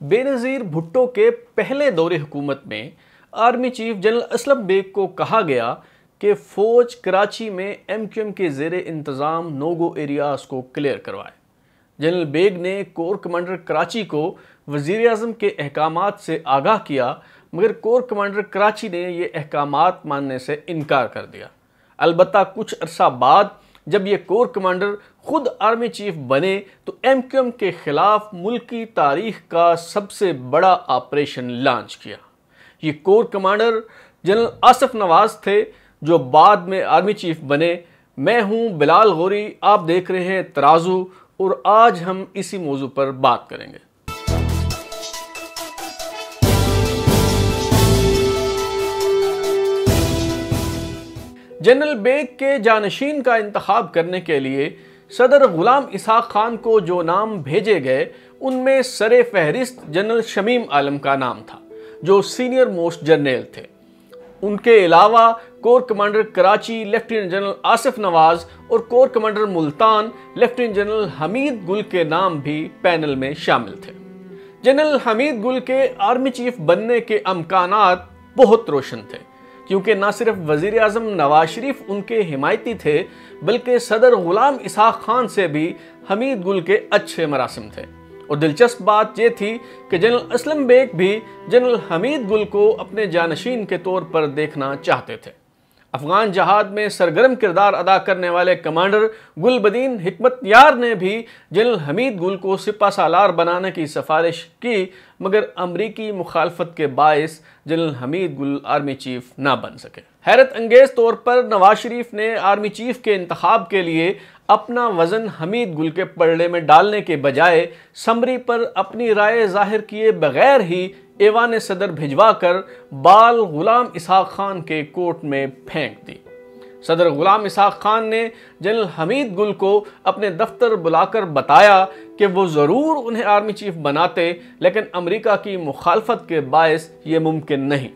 بے نظیر بھٹو کے پہلے دور حکومت میں army chief general Aslam Beg کو کہا گیا کہ فوج کراچی میں ایم کیو ایم کے زیر انتظام نوگو ایریاز کو کلیئر کروائے۔ جنرل بیگ نے کور کمانڈر کراچی کو وزیر اعظم کے احکامات سے آگاہ کیا، مگر کور کمانڈر کراچی نے یہ احکامات ماننے سے انکار کر دیا۔ البتہ کچھ عرصہ بعد جب یہ کور کمانڈر خود آرمی چیف بنے تو ایم کیو ایم کے خلاف ملکی تاریخ کا سب سے بڑا آپریشن لانچ کیا۔ یہ corps commander general Asif Nawaz تھے جو بعد میں آرمی چیف بنے۔ میں ہوں بلال غوری، آپ دیکھ رہے ہیں ترازو اور آج ہم اسی موضوع پر بات کریں گے۔ جنرل بیگ کے جانشین کا انتخاب کرنے کے لیے صدر غلام اسحاق خان کو جو نام بھیجے گئے، ان میں سر فہرست جنرل شمیم عالم کا نام تھا، جو سینئر موسٹ جرنیل تھے۔ ان کے علاوہ corps commander Karachi, lieutenant general Asif Nawaz اور corps commander Multan, lieutenant general Hamid Gul کے نام بھی پینل میں شامل تھے۔ جنرل حمید گل کے آرمی چیف بننے کے امکانات بہت روشن تھے۔ کیونکہ نہ صرف وزیر اعظم نواز شریف ان کے حمایتی تھے، بلکہ صدر غلام اسحاق خان سے بھی حمید گل کے اچھے مراسم تھے۔ اور دلچسپ بات یہ تھی کہ جنرل اسلم بیگ بھی جنرل حمید گل کو اپنے جانشین کے طور پر دیکھنا چاہتے تھے۔ افغان جہاد میں سرگرم کردار ادا کرنے والے کمانڈر گل بدین حکمت یار نے بھی جنرل حمید گل کو سپہ سالار بنانے کی سفارش کی، مگر امریکی مخالفت کے باعث general Hamid Gul army chief نہ بن سکے۔ حیرت انگیز طور پر نواز شریف نے آرمی چیف کے انتخاب کے لیے اپنا وزن حمید گل کے پڑھے میں ڈالنے کے بجائے سمری پر اپنی رائے ظاہر کیے بغیر ہی ایوان صدر بھجوا کر بال غلام اسحاق خان کے کوٹ میں پھینک دی۔ صدر غلام اسحاق خان نے جنرل حمید گل کو اپنے دفتر بلا کر بتایا کہ وہ ضرور انہیں آرمی چیف بناتے، لیکن امریکہ کی مخالفت کے باعث یہ ممکن نہیں۔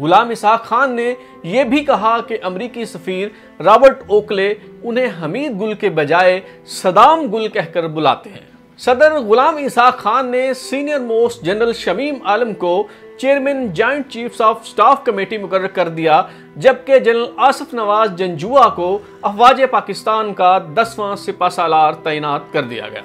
غلام اسحاق خان نے یہ بھی کہا کہ امریکی سفیر رابرٹ اوکلے انہیں حمید گل کے بجائے صدام گل کہہ کر بلاتے ہیں۔ صدر غلام اسحاق خان نے senior most general Shamim Alam کو chairman joint chiefs of staff committee مقرر کر دیا، جبکہ جنرل آصف نواز جنجوا کو افواج پاکستان کا دسواں سپا سالار تعینات کر دیا گیا۔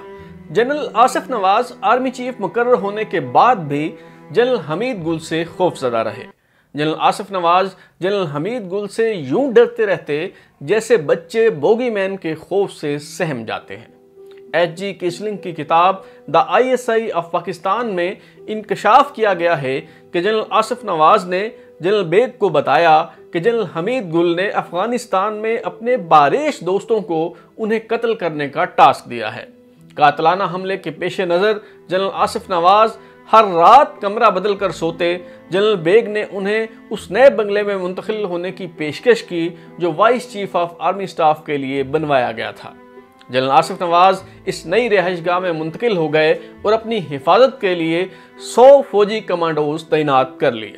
General Asif Nawaz army chief مقرر ہونے کے بعد بھی جنرل حمید گل سے خوف زدہ رہے۔ جنرل آصف نواز، جنرل حمید گل سے یوں ڈرتے رہتے جیسے بچے بوگی مین کے خوف سے سہم جاتے ہیں۔ ایچ جی کیسلنگ کی کتاب the I S I of Pakistan میں انکشاف کیا گیا ہے کہ جنرل آصف نواز نے جنرل بیگ کو بتایا کہ جنرل حمید گل نے افغانستان میں اپنے بارش دوستوں کو انہیں قتل کرنے کا ٹاسک دیا ہے۔ قاتلانہ حملے کے پیش نظر جنرل آصف نواز ہر رات کمرہ بدل کر سوتے، جنرل بیگ نے انہیں اس نئے بنگلے میں منتقل ہونے کی پیشکش کی، جو vice chief of army staff کے لیے بنوایا گیا تھا۔ جنرل آصف نواز اس نئی رہائش گاہ میں منتقل ہو گئے اور اپنی حفاظت کے لیے سو فوجی کمانڈوز تعینات کر لیے۔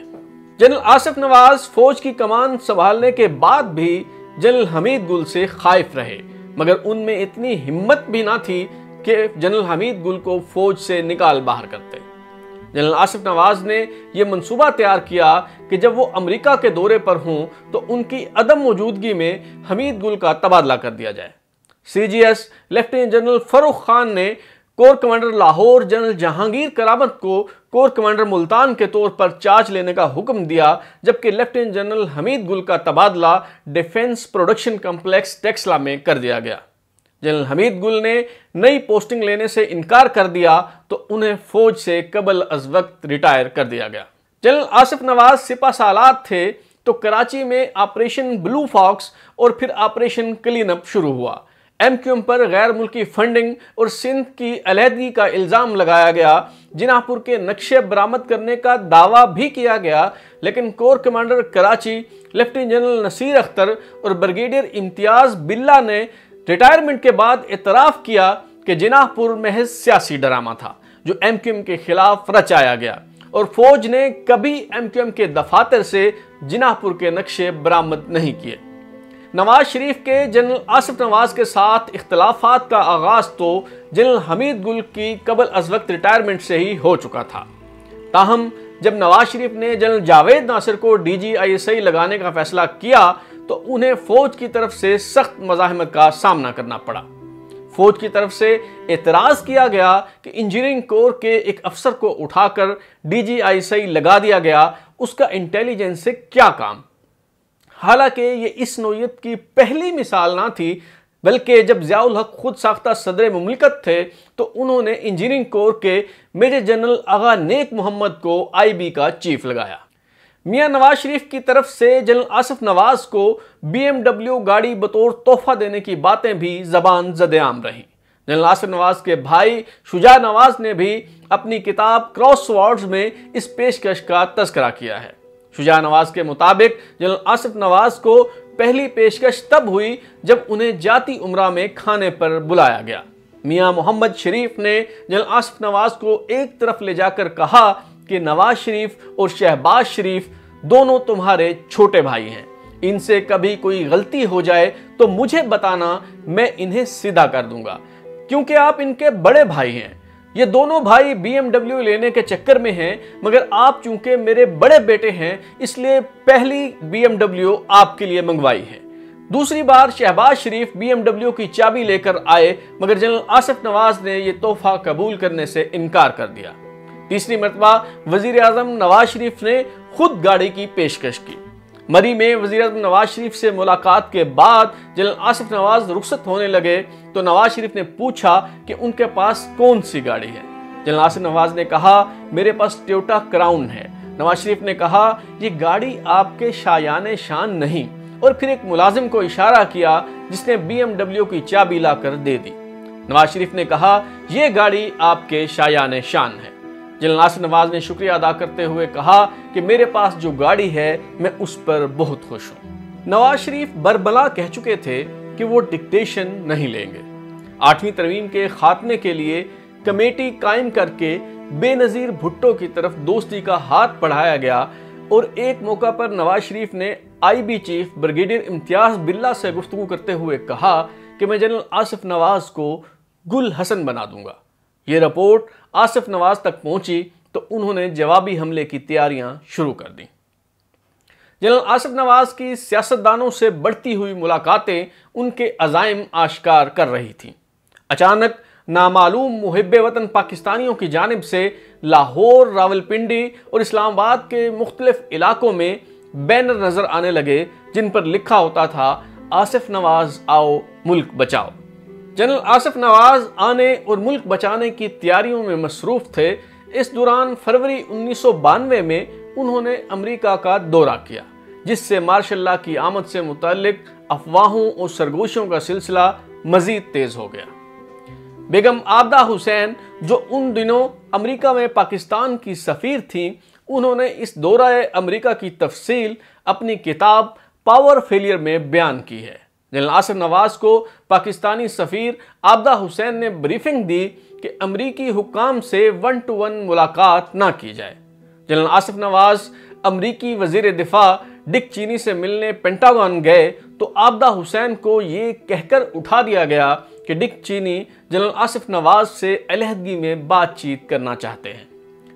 جنرل آصف نواز فوج کی کمان سنبھالنے کے بعد بھی جنرل حمید گل سے خائف رہے، مگر ان میں اتنی ہمت بھی نہ تھی کہ جنرل حمید گل کو فوج سے نکال باہر کرتے۔ جنرل آصف نواز نے یہ منصوبہ تیار کیا کہ جب وہ امریکہ کے دورے پر ہوں تو ان کی عدم موجودگی میں حمید گل کا تبادلہ کر دیا جائے۔ C G S lieutenant general Farrukh Khan نے corps commander Lahore general Jahangir Karamat کو کور کمانڈر ملتان کے طور پر چارج لینے کا حکم دیا، جبکہ لیفٹیننٹ جنرل حمید گل کا تبادلہ ڈیفنس پروڈکشن کمپلیکس ٹیکسلا میں کر دیا گیا۔ جنرل حمید گل نے نئی پوسٹنگ لینے سے انکار کر دیا تو انہیں فوج سے قبل از وقت ریٹائر کر دیا گیا۔ جنرل آصف نواز سپا سالات تھے تو کراچی میں آپریشن بلو فاکس اور پھر آپریشن کلین اپ شروع ہوا۔ ایم کیو ایم پر غیر ملکی فنڈنگ اور سندھ کی علیحدگی کا الزام لگایا گیا۔ جناح پور کے نقشے برامت کرنے کا دعویٰ بھی کیا گیا، لیکن corps commander Karachi lieutenant general Naseer Akhtar اور برگیڈیر امتیاز بلہ نے ریٹائرمنٹ کے بعد اعتراف کیا کہ جناح پور محض سیاسی ڈرامہ تھا، جو ایم کیو ایم کے خلاف رچایا گیا۔ اور فوج نے کبھی ایم کیو ایم کے دفاتر سے جناح پور کے نقشے برامت نہیں کیے۔ نواز شریف کے جنرل آصف نواز کے ساتھ اختلافات کا آغاز تو جنرل حمید گل کی قبل از وقت ریٹائرمنٹ سے ہی ہو چکا تھا۔ تاہم، جب نواز شریف نے جنرل جاوید ناصر کو ڈی جی آئی ایس آئی لگانے کا فیصلہ کیا تو انہیں فوج کی طرف سے سخت مزاحمت کا سامنا کرنا پڑا۔ فوج کی طرف سے اعتراض کیا گیا کہ انجینئرنگ کور کے ایک افسر کو اٹھا کر ڈی جی آئی ایس آئی لگا دیا گیا۔ اس کا انٹیلیجنس سے کیا کام؟ حالانکہ یہ اس نوعیت کی پہلی مثال نہ تھی، بلکہ جب ضیاء الحق خود ساختہ صدر مملکت تھے، تو انہوں نے انجینئرنگ کور کے میجر جنرل آغا نیک محمد کو آئی بی کا چیف لگایا۔ میاں نواز شریف کی طرف سے جنرل آصف نواز کو بی ایم ڈبلیو گاڑی بطور تحفہ دینے کی باتیں بھی زبان زد عام رہیں۔ جنرل آصف نواز کے بھائی شجاع نواز نے بھی اپنی کتاب کراس وارڈز میں اس پیشکش کا تذکرہ کیا ہے۔ شجاع نواز کے مطابق جنرل آصف نواز کو پہلی پیشکش تب ہوئی جب انہیں جاتی عمرہ میں کھانے پر بلایا گیا۔ میاں محمد شریف نے جنرل آصف نواز کو ایک طرف لے جا کر کہا کہ نواز شریف اور شہباز شریف دونوں تمہارے چھوٹے بھائی ہیں۔ ان سے کبھی کوئی غلطی ہو جائے تو مجھے بتانا، میں انہیں سیدھا کر دوں گا۔ کیونکہ آپ ان کے بڑے بھائی ہیں۔ یہ دونوں بھائی بی ایم ڈبلیو لینے کے چکر میں ہیں، مگر آپ چونکہ میرے بڑے بیٹے ہیں، اس لیے پہلی بی ایم ڈبلیو آپ کے لیے منگوائی ہے۔ دوسری بار Shahbaz Sharif B M W کی چابی لے کر آئے، مگر جنرل آصف نواز نے یہ تحفہ قبول کرنے سے انکار کر دیا۔ تیسری مرتبہ وزیر اعظم نواز شریف نے خود گاڑی کی پیشکش کی۔ مری میں وزیر اعظم نواز شریف سے ملاقات کے بعد جنرل آصف نواز رخصت ہونے لگے تو نواز شریف نے پوچھا کہ ان کے پاس کون سی گاڑی ہے۔ جنرل آصف نواز نے کہا، میرے پاس ٹیوٹا کراؤن ہے۔ نواز شریف نے کہا، یہ گاڑی آپ کے شایان شان نہیں۔ اور پھر ایک ملازم کو اشارہ کیا جس نے بی ایم ڈبلیو کی چابی لا کر دے دی۔ نواز شریف نے کہا، یہ گاڑی آپ کے شایان شان ہے۔ جنرل ناصر نواز نے شکریہ ادا کرتے ہوئے کہا کہ میرے پاس جو گاڑی ہے، میں اس پر بہت خوش ہوں۔ نواز شریف بربلا کہہ چکے تھے کہ وہ ڈکٹیشن نہیں لیں گے۔ آٹھویں ترمیم کے خاتمے کے لیے کمیٹی قائم کر کے بے نظیر بھٹو کی طرف دوستی کا ہاتھ پڑھایا گیا اور ایک موقع پر نواز شریف نے آئی بی چیف برگیڈیر امتیاز بلہ سے گفتگو کرتے ہوئے کہا کہ میں جنرل آصف نواز کو گل حسن بنا دوں گا۔ یہ رپورٹ آصف نواز تک پہنچی تو انہوں نے جوابی حملے کی تیاریاں شروع کر دیں۔ جنرل آصف نواز کی سیاستدانوں سے بڑھتی ہوئی ملاقاتیں ان کے عزائم آشکار کر رہی تھیں۔ اچانک نامعلوم محب وطن پاکستانیوں کی جانب سے لاہور راول پنڈی اور اسلام آباد کے مختلف علاقوں میں بینر نظر آنے لگے، جن پر لکھا ہوتا تھا، آصف نواز آؤ، ملک بچاؤ۔ جنرل آصف نواز آنے اور ملک بچانے کی تیاریوں میں مصروف تھے، اس دوران فروری انیس سو بانوے میں انہوں نے امریکہ کا دورہ کیا، جس سے مارش اللہ کی آمد سے متعلق افواہوں اور سرگوشوں کا سلسلہ مزید تیز ہو گیا۔ بیگم آبدہ حسین، جو ان دنوں امریکہ میں پاکستان کی سفیر تھیں، انہوں نے اس دورہ امریکہ کی تفصیل اپنی کتاب پاور فیلئر میں بیان کی ہے۔ یعنی جنرل آصف نواز کو پاکستانی سفیر آبدہ حسین نے بریفنگ دی کہ امریکی حکام سے ون ٹو ون ملاقات نہ کی جائے۔ جنرل آصف نواز امریکی وزیر دفاع ڈک چینی سے ملنے پینٹاگون گئے تو آبدہ حسین کو یہ کہہ کر اٹھا دیا گیا کہ ڈک چینی جنرل آصف نواز سے علیحدگی میں بات چیت کرنا چاہتے ہیں۔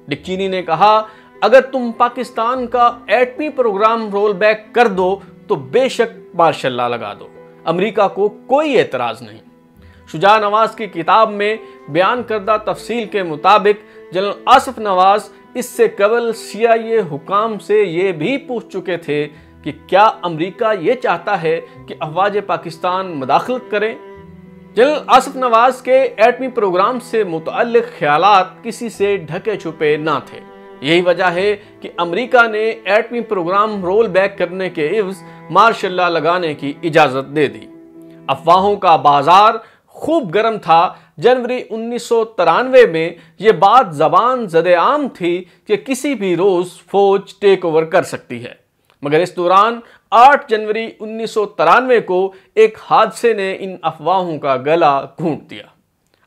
ڈک چینی نے کہا، اگر تم پاکستان کا ایٹمی پروگرام رول بیک کر دو تو بے شک مارشاء اللہ لگا دو۔ امریکہ کو کوئی اعتراض نہیں۔ شجاع نواز کی کتاب میں بیان کردہ تفصیل کے مطابق جنرل آصف نواز اس سے قبل سی آئی اے حکام سے یہ بھی پوچھ چکے تھے کہ کیا امریکہ یہ چاہتا ہے کہ افواج پاکستان مداخلت کریں؟ جنرل آصف نواز کے ایٹمی پروگرام سے متعلق خیالات کسی سے ڈھکے چھپے نہ تھے۔ یہی وجہ ہے کہ امریکہ نے ایٹمی پروگرام رول بیک کرنے کے عوض مارش اللہ لگانے کی اجازت دے دی۔ افواہوں کا بازار خوب گرم تھا۔ جنوری انیس سو ترانوے میں یہ بات زبان زد عام تھی کہ کسی بھی روز فوج ٹیک اوور کر سکتی ہے۔ مگر اس دوران آٹھ جنوری انیس سو ترانوے کو ایک حادثے نے ان افواہوں کا گلا گھونٹ دیا۔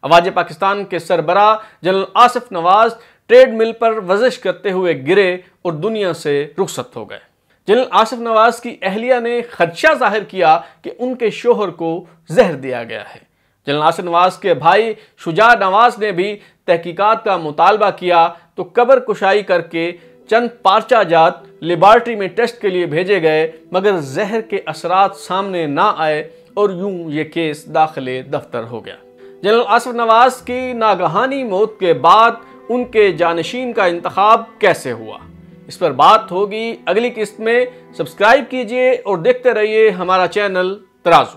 افواج پاکستان کے سربراہ جنرل آصف نواز ٹریڈ مل پر ورزش کرتے ہوئے گرے اور دنیا سے رخصت ہو گئے۔ جنرل آصف نواز کی اہلیہ نے خدشہ ظاہر کیا کہ ان کے شوہر کو زہر دیا گیا ہے۔ جنرل آصف نواز کے بھائی شجاع نواز نے بھی تحقیقات کا مطالبہ کیا تو قبر کشائی کر کے چند پارچہ جات لیبارٹری میں ٹیسٹ کے لیے بھیجے گئے، مگر زہر کے اثرات سامنے نہ آئے اور یوں یہ کیس داخل دفتر ہو گیا۔ جنرل آصف نواز کی ناگہانی موت کے بعد ان کے جانشین کا انتخاب کیسے ہوا؟ اس پر بات ہوگی اگلی قسط میں۔ سبسکرائب کیجیے اور دیکھتے رہیے ہمارا چینل ترازو۔